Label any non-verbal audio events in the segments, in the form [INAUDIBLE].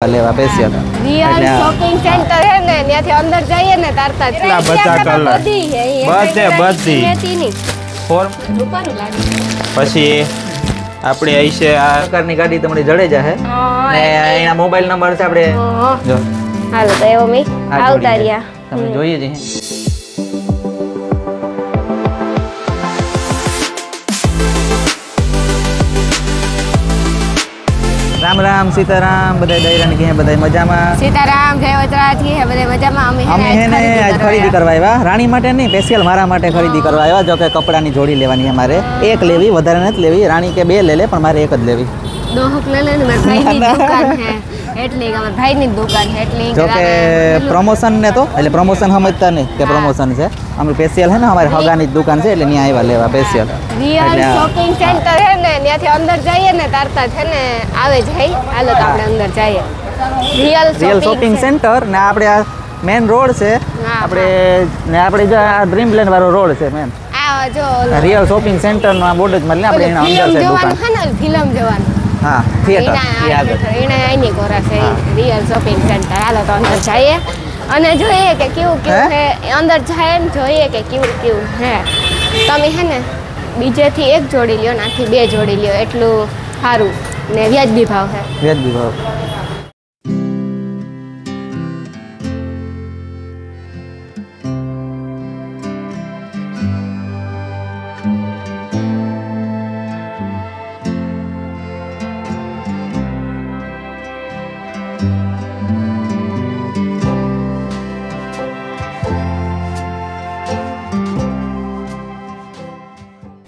લેવા special real shopping centre હે ને ત્યાંથી અંદર જઈએ ને તારતા જ એટલા બધા colour. બધી બધે. ફોર્મ પછી આપણે અહીં છે આ પ્રકારની ગાડી તમારી જડેજા છે હા, ને એના મોબાઈલ નંબર છે આપણે. જો. હાલો તો એવો મી. આવતા રહ્યા. તમે જોઈએ છે રામ રામ સીતારામ બધા દૈરાની કે બધા મજામાં. સીતારામ જય વજરાજી હે બધા મજામાં. અમે અમે હે ને આજ ખરીદી કરવા આવ્યા. રાણી માટે નહીં સ્પેશિયલ મારા માટે ખરીદી કરવા આવ્યા. જો કે કપડાની જોડી લેવાની અમારે. મારે એક લેવી વધારે નથી લેવી. રાણી કે બે લે લે પણ મારે એક જ લેવી. દોહક લે લે ને મારા દુકાન હે. એટલી કે ભાઈની દુકાન હે જો કે પ્રમોશન ને તો એટલે પ્રમોશન સમજતા નહીં કે પ્રમોશન છે. અમે સ્પેશિયલ છે ને અમારી હગાની દુકાન છે એટલે ત્યાં આવ્યા લેવા સ્પેશિયલ રિયલ શોપિંગ સેન્ટર હે ને ત્યાંથી અંદર જઈએ ને તારતા છે ને આવે જાય હાલો તો આપણે અંદર જઈએ. રિયલ રિયલ શોપિંગ સેન્ટર ને આપણે આ મેન રોડ છે. આપણે ને આપણે જો આ ડ્રીમ વાળો રોડ છે મેન આ જો રિયલ શોપિંગ સેન્ટર નો આ બોર્ડ જ મળે આપણે એના અંદર છે દુકાન. ફિલ્મ જોવાનું. હા થિયેટર એ આગળ એના આઈની કોરા છે રિયલ શોપિંગ સેન્ટર હાલો તો અંદર જઈએ અને જોઈએ કે કેવું કેવું? હે અંદર જાય ને જોઈએ કે કેવું કેવું હે તમે હે ને બીજેથી એક જોડી લ્યો નાથી બે જોડી લ્યો. એટલું સારું. ને વ્યાજબી ભાવ છે. વ્યાજબી ભાવ.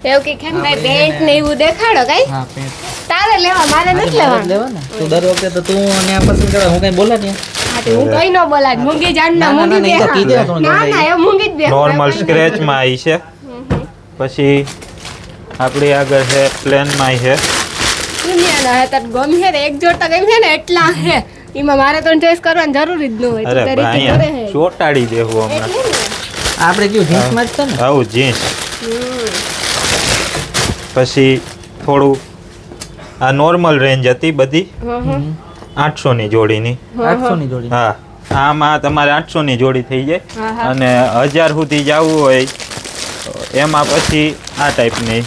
એવું કે કેમ ભાઈ પેન્ટ ને એવું દેખાડો કઈ? હા પેન્ટ તારે લેવા મારે નથી લેવા લેવા ને. તું દર વખતે તો તું અને આ પસંદ કરે હું કઈ બોલા ને હા તો હું કઈ ન બોલા મૂંગી જાન ના મૂંગી બે ને ના એ મૂંગી જ બે નોર્મલ સ્ક્રેચમાં આવી છે. પછી આપણી આગળ છે પ્લેનમાં છે. દુનિયાના હે તાર ગમ હે એક જોડતા ગમ છે ને એટલા હે. એમાં મારે તો ચોઈસ કરવાની જરૂર જ ન હોય અરે તારી ભાઈ રીતે કરે હે. અહીંયા ચોટાડી દેવું હમણાં. આપણે કયું જીન્સમાં જ છે ને? આવું જીન્સ. પછી થોડું આ નોર્મલ રેન્જ હતી બધી. આઠસો ની જોડીની. આઠસો ની જોડી. હા. આમાં તમારે આઠસો ની જોડી થઈ જાય. અને હજાર સુધી જવું હોય એમાં પછી આ ટાઈપની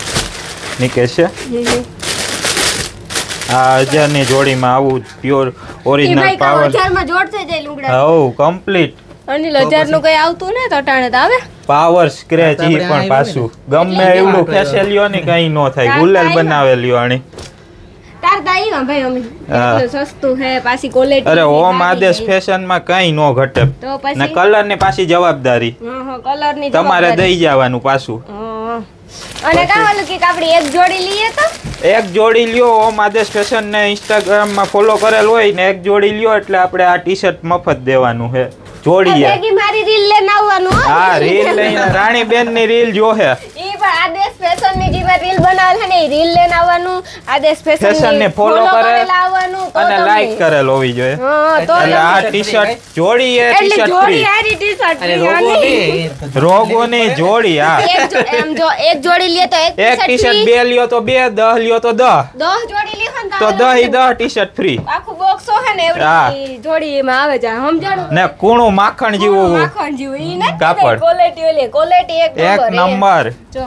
નીકળે છે હમ. આ હજારની જોડીમાં આવું પ્યોર ઓરિજિનલ પાવર હજારમાં જોડશે જે લુગડા. હવ કમ્પ્લીટ અનિલ હજારનું કઈ આવતું ને તો ટાણે તો આવે? પાવર સ્ક્રેચ હા, ઈ પણ પાછું. ગમે એવડું ફેસેલિયો ને કઈ ન થાય. ગુલાલ થાય ને. બનાવેલી આણી. તાર તો આવ્યા ભાઈ અમે. સસ્તું હે પાછી ક્વોલિટી અરે ઓમ આદેશ ફેશનમાં કઈ ન ઘટે. તો ને કલર ને પાછી જવાબદારી. કલરની તમારે દઈ જવાનું પાછું. હં. અને કાં કે આપડી એક જોડી લઈએ તો? એક જોડી લ્યો ઓમ આદેશ ફેશન ને ઇન્સ્ટાગ્રામમાં ફોલો કરેલ હોય ને એક જોડી લ્યો એટલે આપણે આ ટી શર્ટ મફત દેવાનું છે. જોડીએ ભેગી મારી રીલ લઈને આવવાનું હા. રીલ લઈને [LAUGHS] રાણી બેનની રીલ જોહે ઈ પણ આદેશ ફેશનની જીવા રીલ બનાવે છે ને ઈ રીલ લઈને આવવાનું આદેશ ફેશન ફેશન ને ફોલો કરે આવવાનું અને લાઈક કરેલ હોવી જોઈએ હા તો આ તમે- ટી શર્ટ જોડી એ ટી એટલે શર્ટ જોડી હારી ટી-શર્ટ રોગો ની જોડી હા. એક એમ જો એક જોડી લે તો એક એક ટી શર્ટ બે લ્યો તો બે દહ લ્યો તો દહ. દસ જોડી લીધો ને તો દહીં દહ ટી શર્ટ ફ્રી આખું બોક્સ હોય ને એવડી જોડી એમાં આવે છે સમજાણું? ને કૂણું માખણ જેવું માખણ જેવું ઈ ને કાપડ. ક્વોલિટી ઓલી ક્વોલિટી એક નંબર એક નંબર જો.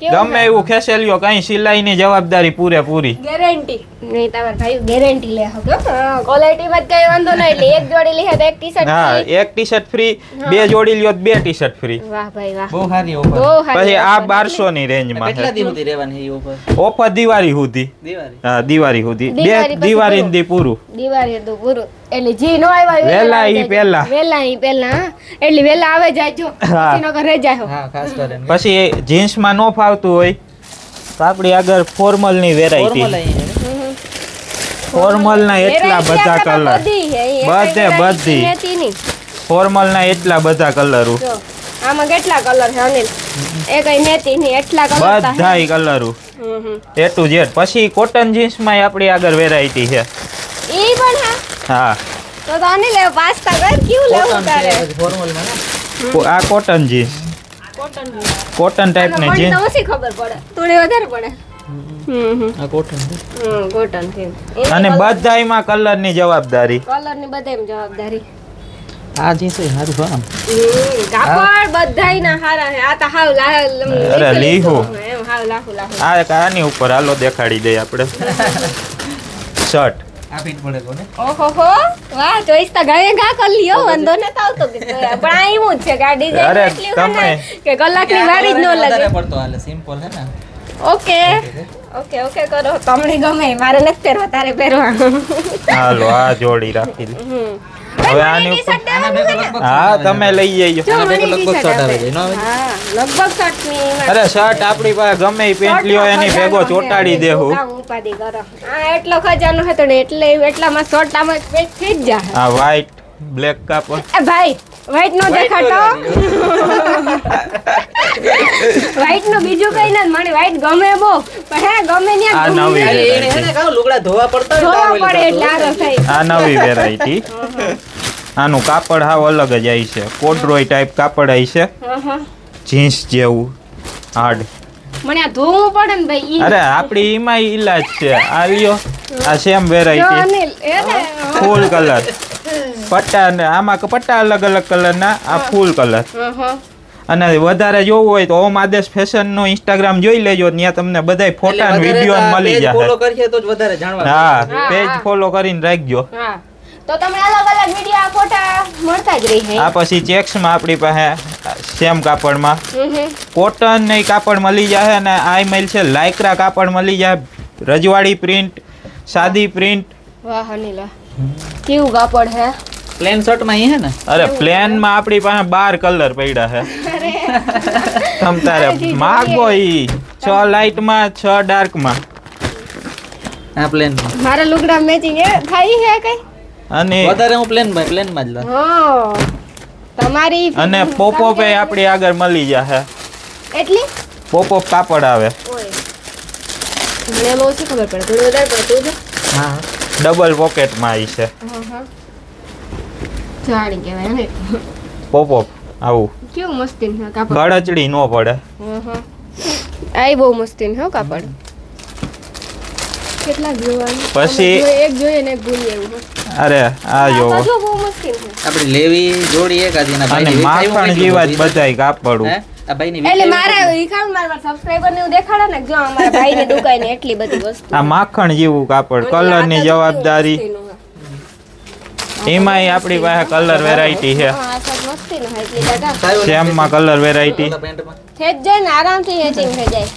ગમે એવું ખેસેલ્યો કઈ સિલાઈ ની જવાબદારી પૂરેપૂરી. ગેરંટી. નહીં તમારા ભાઈ ગેરંટી લે હકો ક્વોલિટી માં કઈ વાંધો નહીં એટલે એક જોડી લીધે તો એક ટી-શર્ટ હા એક ટી શર્ટ ફ્રી બે જોડી લ્યો તો બે ટી શર્ટ ફ્રી વાહ ભાઈ વાહ. બહુ સારી ઓફર પછી આ offer. બારસો ની રેન્જમાં કેટલા છે. સુધી રહેવાની ઓફર ઓફર દિવાળી સુધી. દિવાળી? હા દિવાળી સુધી. બે દિવાળી દી પૂરું. દિવાળી તો પૂરું. એટલે જી નો આવ્યા વેલા ઈ. પહેલા. વહેલા ઈ પહેલા એટલે વેલા આવે જાજો પછી નો ઘરે જાયો હા. ખાસ કરીને. પછી જીન્સમાં નો ફાવતું હોય તો આપણી આગળ ફોર્મલની વેરાયટી ફોર્મલ ના? એટલા બધા કલર બધી બધે ની. ફોર્મલ ના એટલા બધા કલરો આમાં કેટલા કલર છે અનિલ? એ કઈ નેતી નહીં એટલા કલર બધાય કલરો એ ટુ ઝેડ પછી કોટન જીન્સમાં આપણી આગળ વેરાયટી છે. ઈ પણ હા. હા. તો તો અનિલ હવે પાસ્તા કર કેવું લેવું તારે? ફોર્મલમાં ને? કો- આ કોટન જીન્સ કોટન કોટન ટાઈપની જીન્સ તો ઓછી ખબર પડે. થોડી વધારે પડે. હમ હમ. આ કોટન છે. હમ કોટન છે. અને બધાયમાં કલરની જવાબદારી. કલરની બધાયમાં જવાબદારી. આ જે છે હારું ભામ કાપડ બધાય ના હારા હે આ તો હાવ લાહ અરે, લીહું. એમ હાવ લાખું લાખું આ કાની ઉપર હાલો દેખાડી દઈએ આપણે. [LAUGHS] શર્ટ. આ ફીટ પડે કોને ઓહો વાહ ચોઈસ તો ગાય ગા કર લ્યો વાંધો ને તાવ તો પણ આ એવું જ છે ગાડી જે એટલી હોય ને તમે- કે કલાકની વારી જ ન વધારે લાગે. પડતો હાલે? સિમ્પલ હે ને? ઓકે. Okay okay. કરો. તમને ગમે મારે નથી પહેરવા તારે પહેરવા હાલો આ જોડી રાખી. હમ. હવે આની ઉપર શર્ટ? હા તમે લઈ જજો. જો આના ભેગું મણીની લગભગ શર્ટ શર્ટ આવે છે? હા, લગભગ શર્ટની ની અરે શર્ટ આપણી પાસે ગમે એ પેન્ટ લ્યો એની ભેગો ચોટાડી કામ ઉપાધિ કરો. આ એટલો ખજાનો હતો ને એટલે એટલામાં શર્ટ આમાં પેક થઈ જ જાય. હા વ્હાઈટ બ્લેક કાપડ. એ ભાઈ વ્હાઈટ નો દેખાતો [LAUGHS] વ્હાઈટનું બીજું કઈ નથી મને વ્હાઈટ ગમે બહુ પણ હે ગમે આ નવી અરે એને છે ને લુગડા ધોવા પડતા ધોવા પડે એટલે આ થાય. આ નવી વેરાયટી આનું કાપડ હાવ અલગ જ આવી છે. કોડરોય ટાઈપ કાપડ આવી છે. જીન્સ જેવું હાર્ડ. મને આ ધોવું પડે ને ભાઈ અરે આપણી એમાં ઈલાજ છે. આ લ્યો આ સેમ વેરાયટી અનિલ એ ને ફૂલ કલર પટ્ટા ને આમાં પટ્ટા અલગ અલગ કલરના આ ફૂલ કલર હં હં. અને વધારે જોવું હોય તો ઓમ આદેશ ફેશનનું ઇન્સ્ટાગ્રામ જોઈ લેજો ત્યાં તમને બધાય ફોટા વીડિયો મળી જાય follow કરીએ તો જ વધારે જાણવા હા પેજ ફોલો કરીને રાખજો. હા. તો તમને અલગ અલગ વીડિયો ફોટા મળતા જ રહી. આ પછી ચેક્સમાં આપણી પાસે સેમ કાપડમાં. હમ હમ. કોટન ને કાપડ મળી જાય અને આ મેલ છે લાયક્રા કાપડ મળી જાય રજવાડી પ્રિન્ટ સાદી પ્રિન્ટ વાહ અનિલ કેવું કાપડ હે? પ્લેન શર્ટમાં અહીં હે ને? અરે પ્લેનમાં આપણી પાસે બાર કલર પડ્યા છે. તમ તારે માગો ઈ. છ લાઇટમાં છ ડાર્કમાં. હા પ્લેન મારા લુગડા મેચિંગ એ થાય હે કઈ? અને વધારે હું પ્લેન ભાઈ પ્લેનમાં જ લઉં. હા તમારી અને પોપો પે આપણી આગળ મળી જાય એટલી? પોપોપ કાપડ આવે. ઓય. મને લો છે ખબર પડે? થોડું વધારે પડતું છે? હા. ડબલ પોકેટમાં આવી છે. જાણી કહેવાય ને? પોપોપ આવું. કેવું મસ્તી છે કાપડ? ગળચડી નો પડે. આ બહુ મસ્તીન હો કાપડ. કેટલા જોવાનું? પછી- એક જોઈએ ને એક ભૂલીએ એવું અરે આ જો. બહુ મસ્તી છે. આપડી લેવી જોડી એક આદી ના ભાઈ માખણ જેવા જ બધાય કાપડ. હે? આ ભાઈ ની એટલે મારા ઈખાણ મારા સબસ્ક્રાઇબર ને એવું ને જો અમારા ભાઈ ની દુકાન એટલી બધી વસ્તુ. આ માખણ જેવું કાપડ કલરની જવાબદારી. એમાંય આપણી પાસે કલર વેરાયટી છે. એટલી સેમમાં કલર વેરાયટી થઈ જ જાય ને આરામથી મેચિંગ થઈ જાય.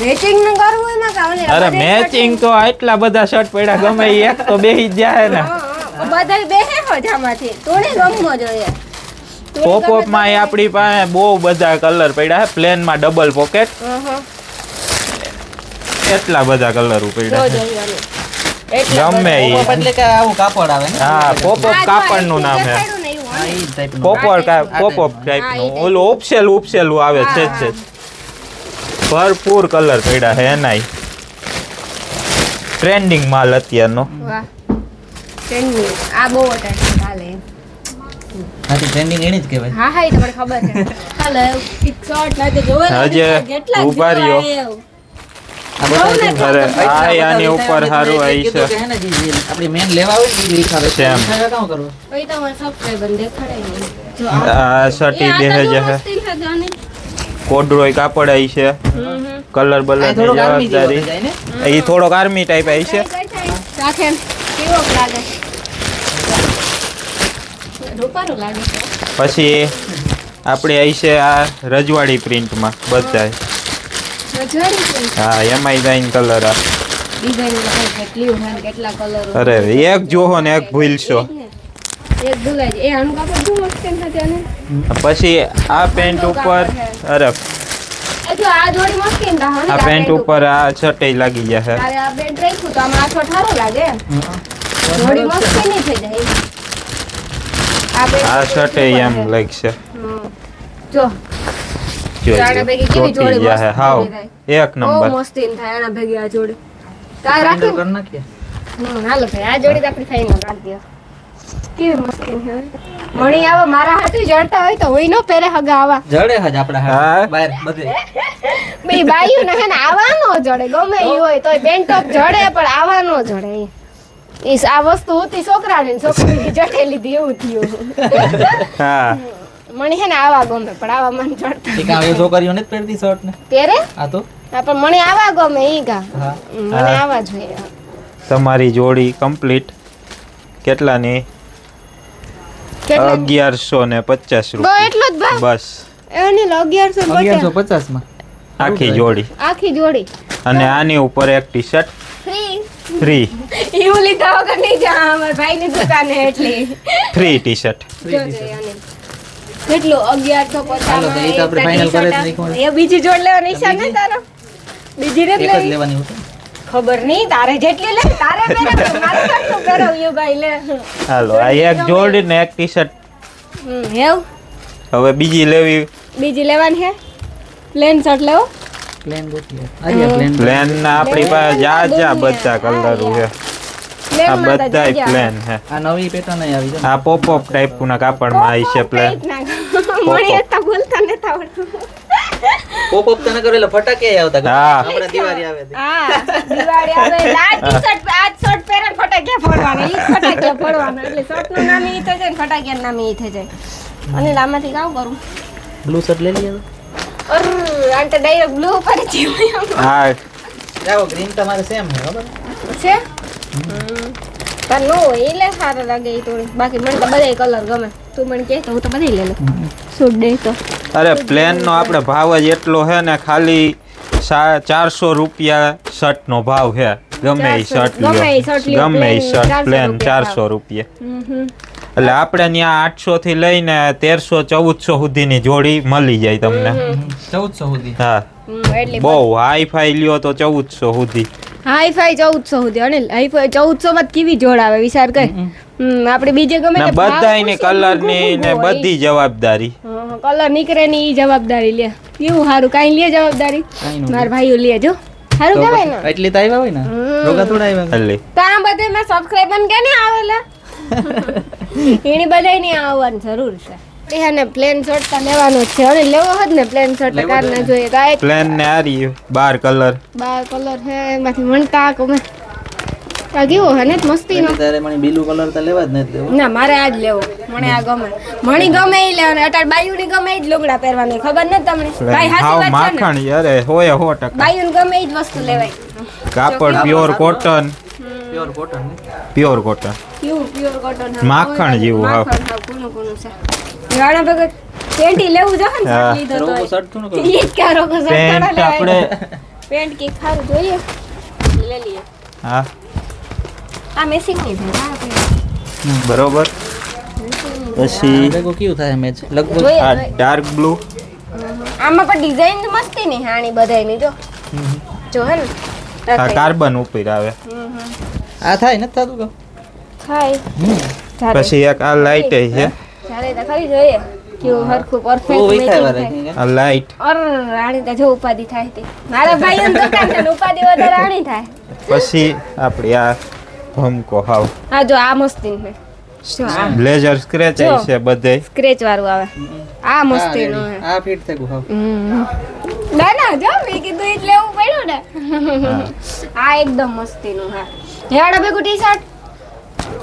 મેચિંગનું કરવું એમાં કાવને અરે મેચિંગ તો આટલા બધા શર્ટ પડ્યા ગમે એક તો બેહી જ જાય ને. બધા બેહે હો જામાંથી તોને ગમવો જોઈએ. પોપોપમાં આપણી પાસે બહુ બધા કલર પડ્યા છે. પ્લેનમાં ડબલ પોકેટ. એટલા બધા કલર જો ગમે એટલે કે આવું કાપડ આવે ને. હા પોપ ઓફ કાપડનું નામ છે પોપર આ type ટાઈપનું. ઓલું ઉપસેલું ઉપસેલું આવે છે જ છે. ભરપૂર કલર પડ્યા છે એનાય. ટ્રેન્ડિંગ માલ અત્યારનો. વાહ. ટ્રેન્ડિંગ આ બહુ અટાણ ચાલે હા ટ્રેન્ડિંગ એની જ કહેવાય. હા હા એ તો ખબર છે. ચાલે શોર્ટ લાગે જોવે હજે કેટલા ઊભા રહ્યો. અરે, આ આની ઉપર હારું આવી છે. હે આપણી મેન લેવા ને. કામ? સબસ્ક્રાઇબર દેખાડે આ- સટી જો જો ને. કોડરોય કાપડ આવી છે. કલર બલર આ ની થોડોક આર્મી જવાબદારી. એ થોડોક આર્મી ટાઈપ આવી છે. કઈ કઈ રાખે કેવો લાગે? રૂપારું લાગે પછી આપણે આવી છે આ રજવાડી પ્રિન્ટમાં બધાય. હા, એમાંય ત્રણ કલર આ. અરે, એક જોહો ને એક ભૂલશો. પછી આ પેન્ટ ઉપર, અરે, આ પેન્ટ ઉપર આ છટે લાગી જશે છે. આ છટઈ એમ લાગશે. જો. આના લો. ચોટી જોડી જશે મસ્ત હાવ. એક નંબર. બહુ મસ્તી થાય આના ભેગી આ જોડી. તારે રાખી? કર નાખીએ. હાલો ભાઈ આ જોડી આપણી ફાઈનલ રાખી દો. કેવી મસ્તી હે મણી આવા મારા હાથે જડતા હોય તો હોય નો પહેરે હગા આવા. જડે હજ આપડા હા. હાથ બહાર બધે. બે બાયું ને હે ને આવા નો જડે. ગમે ઈ હોય તોય બેન ટોપ જડે પણ આવાનો જડે આ વસ્તુ હતી છોકરાને ને છોકરી જટે લીધી એવું થયું. હા. મને છે ને આવા ગમે પણ આવા મને ચડતા એ આવે છોકરીઓ ને પહેરતી શર્ટ ને પહેરે? આ તો? હા પણ મને આવા ગમે ઈ ગા. મને આવા જોઈએ તમારી જોડી કમ્પ્લીટ. કેટલાની? કેટલા અગિયારસો ને પચાસ રૂપિયા. એટલો જ ભાવ? બસ. એની અગિયારસો અગિયારસો પચાસ. માં આખી જોડી. આખી જોડી. અને આની ઉપર એક ટી શર્ટ ફ્રી. ફ્રી એવું લીધા વગર નહીં જા અમારા ભાઈની દુકાને એટલે. Free T shirt. કેટલું 1150 ચાલો તો એ તો આપણે final કરે તો નહીં કોણ. એ બીજી જોડ લેવાની ઈચ્છા ને તારો? બીજી એક જ લેવાની હોતી ખબર નહીં તારે જેટલી લે તારે પહેરાવ મારે કરો યુ ભાઈ લે. હાલો આ એક જોડ ને એક ટી શર્ટ હમ, હેવ. હવે બીજી લેવી. બીજી લેવાની હે? પ્લેન શર્ટ લેવો? પ્લેન ગોતી આ પ્લેન પ્લેન ના આપણી પાસે જા જા બધા કલર છે. આ બધાય પ્લેન હે. આ નવી પેટર્ન આવી છે આ પોપ અપ ટાઈપ ના કાપડમાં આવી છે પ્લેન ના. મને તો બોલતા નથી આવડતું પોપ અપ તને કરેલા ફટાકે આવતા. હા. આપણે દિવાળી આવે હા દિવાળી આવે એટલે ટી-શર્ટ આ શર્ટ પહેરે ને ફોડવાના ઈ જ ફોડવાના. એટલે શર્ટનું નામ ઈ થઈ જાય ને ફટાકિયા નામ ઈ થઈ જાય. અને આમાંથી કામ કરું? બ્લુ શર્ટ લઈ અર ડાયરેક્ટ બ્લુ ઉપર જ હા. જાઓ ગ્રીન તમારે સેમ છે પણ નો હોય એટલે સારા લાગે એ થોડી. બાકી મને તો બધા કલર ગમે. તું મને કહે તો હું તો બધા લઈ લઉં. સૂટ દે તો. અરે પ્લેન નો આપણે ભાવ જ એટલો છે ને ખાલી સા- ચારસો રૂપિયા શર્ટ નો ભાવ છે ગમે એ શર્ટ લ્યો, ગમે એ શર્ટ પ્લેન ચારસો રૂપિયા એટલે આપણે ત્યાં આઠસો થી લઈને તેરસો ચૌદસો સુધીની જોડી મળી જાય તમને. ચૌદસો સુધી. હા. બહુ હાઈ ફાઈ લ્યો તો ચૌદસો સુધી. હાઈ ફાઈ ચૌદસો સુધી. અનિલ હાઈ ફાઈ ચૌદસો માં કેવી જોડ આવે? વિચાર કર આપણે બીજે ગમે ને બધાયની કલરની ને બધી જવાબદારી. કલર નીકળે ની ઈ જવાબદારી લે. કેવું હારું? કાઈ લે જવાબદારી? મારા ભાઈઓ લે જો. સારું કહેવાય ને? એટલી તો આવ્યા હોય ને? રોગા થોડા આવ્યા એટલે તો આ બધે મેં સબસ્ક્રાઇબર કે નહીં આવેલા? [LAUGHS] એની બધાય નહીં આવવાની જરૂર છે. એને પ્લેન શર્ટ તો લેવાનો છે. અને લેવો હોત ને પ્લેન શર્ટ કાર ના. જોઈએ તો આ પ્લેન ને આરી બાર કલર બાર કલર છે એમાંથી મણતા ગમે આ કેવો હે ને મસ્તી નો તારે મને બીલું કલર તો લેવા જ નથી લેવો ના મારે આ જ લેવો. મને આ ગમે. મણી ગમે ઈ લેવાનો અટાર બાયુ ની ગમે ઈ જ લુગડા પહેરવાની ખબર ન તમને? ભાઈ હાચી વાત છે ને? માખણ અરે હોય સો ટકા. બાયુ ગમે ઈ જ વસ્તુ લેવાય. કાપડ pure cotton pure cotton pure cotton કેવું પ્યોર કોટન માખણ જેવું હા. કુનું કુનું છે. રાણા ભગત પેન્ટી લેવું જો ને લીધો રોગો તો ઈ જ કારો કો શર્ટ પેન્ટ આપણે પેન્ટ કે ખારું જોઈએ. લઈ લઈએ. હા. આ મેસિંગની છે આ બરોબર. પછી કેવું થાય મેચ લગભગ આ ડાર્ક બ્લુ આમાં પણ ડિઝાઇન મસ્તી ની હાણી બધાયની જો. જો હે ને આ કાર્બન ઉપર આવે. હમ, હમ. આ થાય નથી થતું કે? થાય. પછી એક આ લાઈટ છે. ચાલે તો ખરી જોઈએ. કેવું હરખું પરફેક્ટ મેચિંગ થાય. આ લાઈટ અર રાણી તો જો ઉપાધિ થાય તે. મારા ભાઈ દુકાન છે ઉપાધિ વધારે રાણી થાય. પછી આપણી આ ભમકો હાવ. હા જો આ મસ્તી છે. જો બ્લેઝર સ્ક્રેચ આવી છે બધે. સ્ક્રેચ વાળું આવે. આ મસ્તી નો આ ફિટ થઈ ગયું હાવ ના ના જો મેં કીધું એટલે લેવું પડ્યું ને. આ એકદમ મસ્તી નું હા હેડા ભેગું ટી શર્ટ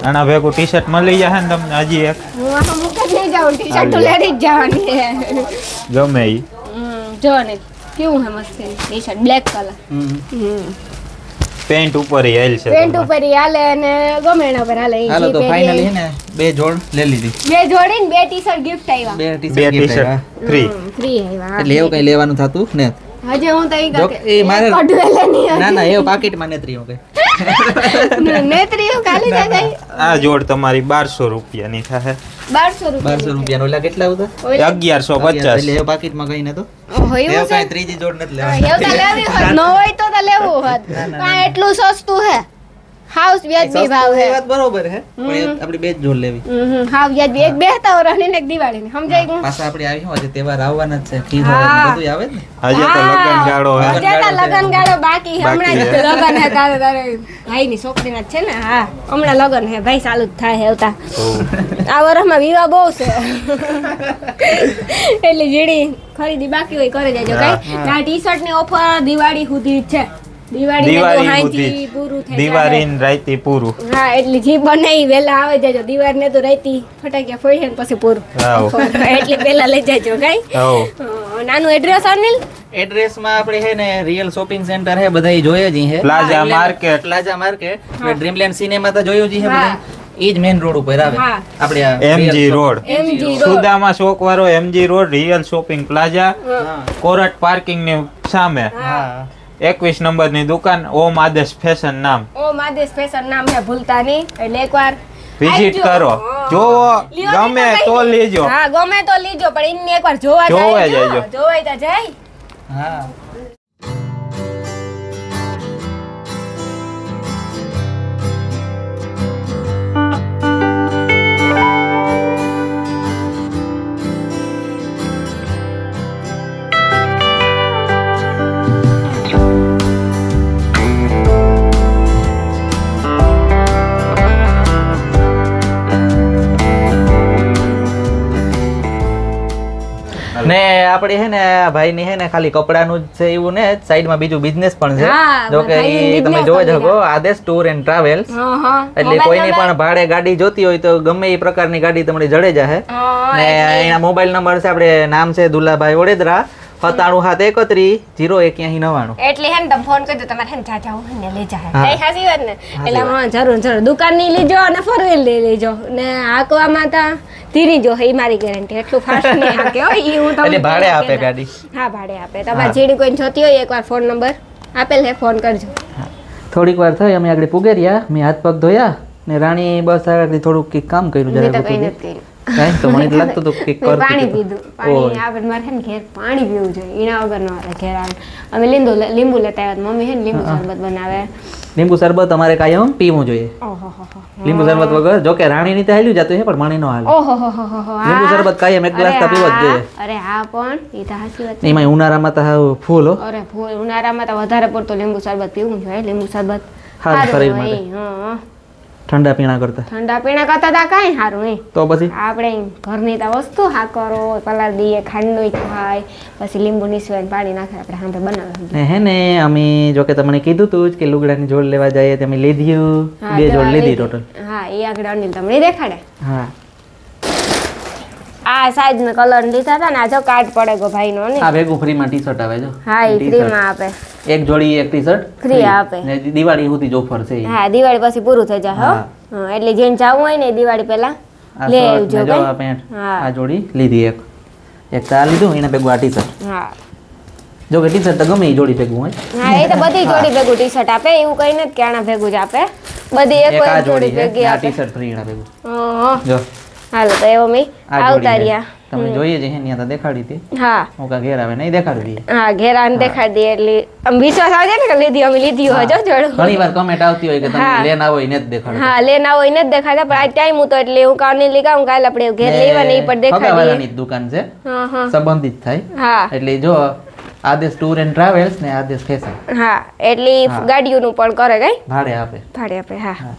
આના ભેગું ટી શર્ટ મળી જશે ને તમને હજી એક. હું આમાં મૂક જ નહીં જાઉં ટી શર્ટ તો લેડી જ જવાની છે. ગમે ઈ. જો ને કેવું હે મસ્ત T shirt black colour pant ઉપર હેલ છે પેન્ટ ઉપર ઈ હાલે અને ગમે એના પર હાલે ઈ હાલો તો ફાઇનલી ને બે જોડ લઈ લીધી. બે જોડી ને બે ટી શર્ટ ગિફ્ટ આવ્યા. બે ટી શર્ટ ફ્રી ફ્રી આવ્યા. એટલે એવું કઈ લેવાનું થતું ને? હજે હું તઈ કાકે એ મારે કઢવેલે નહીં ના ના એવું પાકીટમાં નથી રહ્યું કઈ નેત્રીઓ કાલી જા ગઈ આ જોડ તમારી બારસો રૂપિયાની થાહે. બારસો રૂપિયા બારસો રૂપિયા ઓલા કેટલા હતા અગિયારસો પચાસ. એટલે એવું પાકીટમાં કઈ નતો? હોય એવું એવું કઈ ત્રીજી જોડ નથી લેવા એવું તો લેવી હોય. ન હોય તો તો લેવું હોત ના, ના, એટલું સસ્તું હે. હાઉસ વ્યાજબી ભાવ હે. વાત બરોબર છે પણ આપણી બે જ જોડ લેવી. હાવ વ્યાજબી એક બેસતા ઓર ને એક દિવાળીની સમજાય ગયું પાછા આપણે આવી હોય તહેવાર આવવાના છે ખીર હા. બધું આવે ને? હજી તો લગન ગાળો હે. તો લગન ગાળો બાકી હમણાં જ લગન હે તારે તારે. ભાઈની છોકરી ના છે ને હા હમણાં લગન હે ભાઈ ચાલુ જ થાય હેવતા આ વર્ષમાં વિવાહ બહુ છે. [LAUGHS] એટલે જીડી ખરીદી બાકી હોય કરી દેજો કઈ ના ટી શર્ટની ઓફર દિવાળી સુધી જ છે. દિવાળી દિવાળી હાંજી સુધી પૂરું થઈ દિવાળી જાય. ને રાઈતી પૂરું. હા એટલે જી બને ઈ આવે જજો. દિવાળી ને તો રહેતી ફટાક્યા ફોડી ને પછી પૂરું. એટલે પેલા લઈ જાજો કઈ? નાનું એડ્રેસ અનિલ? એડ્રેસમાં આપણે છે ને રિયલ શોપિંગ સેન્ટર છે બધા જોઈએ જ છે. Plaza Market. Plaza Market Dreamland Cinema તો જોયું જ છે હા. બધા ઈ જ મેઇન રોડ ઉપર આવે. હા. આપણે real રોડ. સુદામા ચોક વાળો MG road real shopping plaza court પાર્કિંગની સામે. હા. એકવીસ નંબરની દુકાન ઓમ આદેશ ફેશન નામ. ઓ માદેશ ફેશન નામ ને ભૂલતા નહીં. એટલે એકવાર વિઝિટ કરો. જો જોવો ગમે તો. લેજો. હા ગમે તો લીજો પણ એને એકવાર જોવા જોવા. જાયજો. જોવાય તો જાય. હા. આપણે હે ને ભાઈ ની હે ને ખાલી કપડાનું જ છે એવું ને સાઈડમાં બીજું બિઝનેસ પણ છે. જો કે તમે જોઈ શકો આદેશ ટૂર એન્ડ ટ્રાવેલ્સ એટલે કોઈની પણ ભાડે ગાડી જોતી હોય તો ગમે એ પ્રકારની ગાડી તમને જડે જાહે. ને એના મોબાઈલ નંબર છે આપણે નામ છે દુલાભાઈ વડેદરા. સત્તાણું સાત એકત્રીસ જીરો એક્યાસી નવાણું એટલે હે તમે ફોન કરજો તમારે હે ને જા જાવ ને લઈ જાય કઈ હાસી વાત ને? એટલે હા જરૂર જરૂર. દુકાનની લેજો અને ફરવેલ લઈ લેજો. ને હાંકવામાં તા ધીરી જો એ મારી ગેરંટી એટલું ફાસ્ટ નહીં હાકે હો ઈ હું તમને ભાડે આપે ગાડી. હા ભાડે આપે. તમારે જેડી કોઈ જોતી હોય એકવાર ફોન નંબર આપેલ હે ફોન કરજો. થોડીક વાર થઈ અમે આગળ પુગેરિયા મેં હાથ પગ ધોયા ને રાણી બસ આગળ થોડુંક કામ કર્યું જરા કઈ તો મને લાગતું હતું કે કર પાણી પીધું. પાણી આપણે મારે ને ઘેર પાણી પીવું જોઈએ. ઈના વગર નો ઘેર આવે. અમે લીંબુ લીંબુ લેતા આવ્યા મમ્મી હે ને લીંબુ શરબત બનાવે. લીંબુ શરબત અમારે કાયમ પીવું જોઈએ. હો હો. લીંબુ શરબત વગર જો કે રાણીની તો હાલ્યું જતું છે પણ માણી નો હાલ. ઓહો હો હો હો હો. લીંબુ શરબત કાયમ એક ગ્લાસ તો પીવો જ જોઈએ. અરે હા પણ એ તો સાચી વાત એમાં ઉનાળામાં તો ફૂલ હો. અરે ફૂલ. ઉનાળામાં તો વધારે પડતો લીંબુ શરબત પીવું જોઈએ લીંબુ શરબત. સારું શરીર માટે. હા. ઠંડા પીણા કરતા? ઠંડા પીણા કરતા તા કાંઈ સારું નહીં. તો પછી? આપણે ઘરની તો વસ્તુ હા કરો પલાળ દઈએ ખાંડનું ખાય પછી લીંબુ નીસવાય પાણી નાખે આપણે હાંભે બનાવે હે ને અમે જો કે તમને કીધું તું કે લુગડાની જોડ લેવા જઈએ તમે લીધ્યું. બે જોડ લીધી લીધી. ટોટલ હા એ આગળ અનિલ તમને દેખાડે. હા. આ સાઈઝ ને કલર લીધા હતા ને આ જો કાર્ડ પડે ગો ને આ ભેગું ફ્રીમાં ટી શર્ટ આવે જો. હા એ ટી-શર્ટ. ફ્રીમાં આપે. એક જોડી એક ટી શર્ટ Free. આપે. ને દિવાળી સુધી જ ઓફર છે હા દિવાળી પછી પૂરું થઈ જાય હો. એટલે જેને જાવું હોય ને દિવાળી પહેલા લે આવજો જો આ પેન્ટ આ જોડી લીધી એક. એક તો આ લીધું એને ભેગું આ ટી શર્ટ હા. જો કે ટી શર્ટ તો ગમે એ જોડી ભેગું હોય. હા એ તો બધી જોડી ભેગું ટી શર્ટ આપે એવું કઈ નથી કે આના ભેગું જ આપે. બધી એક જોડી ભેગી આ આપે. ટી શર્ટ ફ્રી એના ભેગું. જો. હાલો તો એવો મે આવતા રહ્યા તમે જોઈએ છે ત્યાં તો દેખાડી હતી. હા. હું કા ઘેર આવે નહીં દેખાડવી હા ઘેર આને દેખાડી એટલે આમ વિશ્વાસ આવે ને કે લીધી અમે લીધી હોય જો જોડો. ઘણી વાર કમેન્ટ આવતી હોય કે તમે હા. લેન આવો એને જ દેખાડો. હા લેન આવો એને જ દેખાડતા પણ આ ટાઈમ હતો એટલે હું કાને લેગા હું કાલે આપણે ઘેર લેવા નહીં પણ દેખાડી દુકાન છે. હા હા. સંબંધિત થાય. હા. એટલે જો આદેશ ટૂર એન્ડ ટ્રાવેલ્સ ને આદેશ ફેશન હા એટલે હા. ગાડીઓનું પણ કરે કઈ? ભાડે આપે. ભાડે આપે હા. હા.